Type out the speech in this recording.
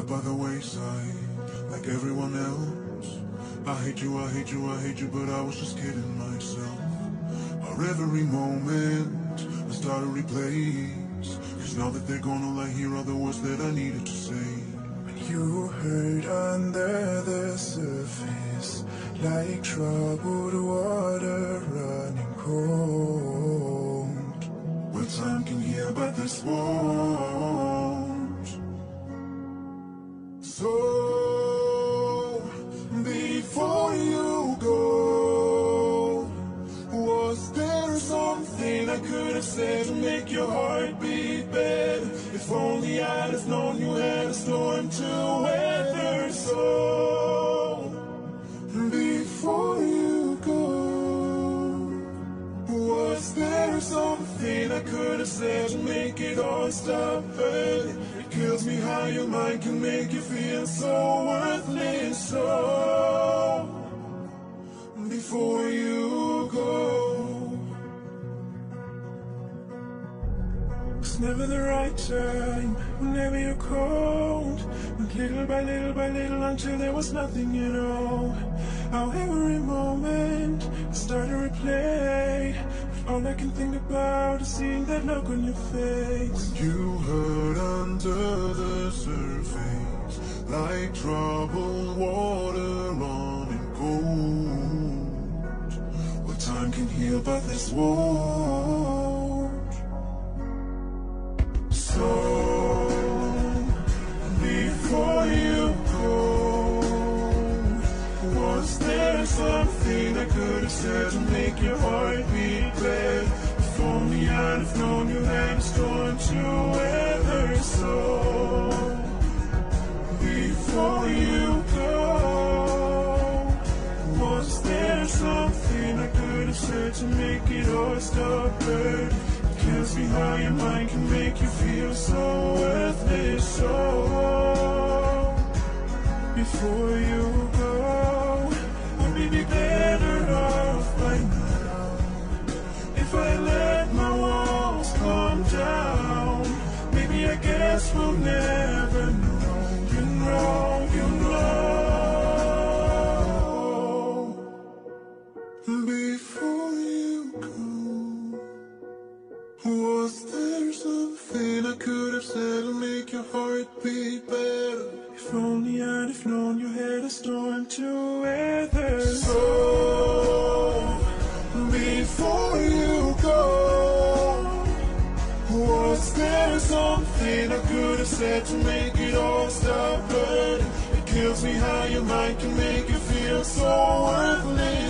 by the wayside, like everyone else. I hate you, I hate you, I hate you, but I was just kidding myself. Our every moment, I started replays. Cause now that they're gone, all I hear are the words that I needed to say. When you hurt under the surface, like troubled water running cold. Well, time can heal, but this won't. Could have said to make your heart beat better? If only I'd have known you had a storm to weather. So, before you go, was there something I could have said to make it all stop hurting? It kills me how your mind can make you feel so worthless. So, It's never the right time, whenever you're cold. Went little by little by little until there was nothing at all. How every moment I start to replay. But all I can think about is seeing that look on your face. When you hurt under the surface like troubled water running cold. Well, time can heal, but this won't. So, before you go, was there something I could have said to make your heart beat better? If only I'd have known you had a storm to weather. So, before you go, was there something I could have said to make it all stop kills me how your mind can make before you go, I'd be better off by now. If I let my walls come down, maybe I guess we'll never know. You know, you know. Before you go, was there something I could have said to make your heart beat better? If only I'd have known you had a storm to weather. So, before you go, was there something I could have said to make it all stop hurting? It kills me how your mind can make you feel so worthless.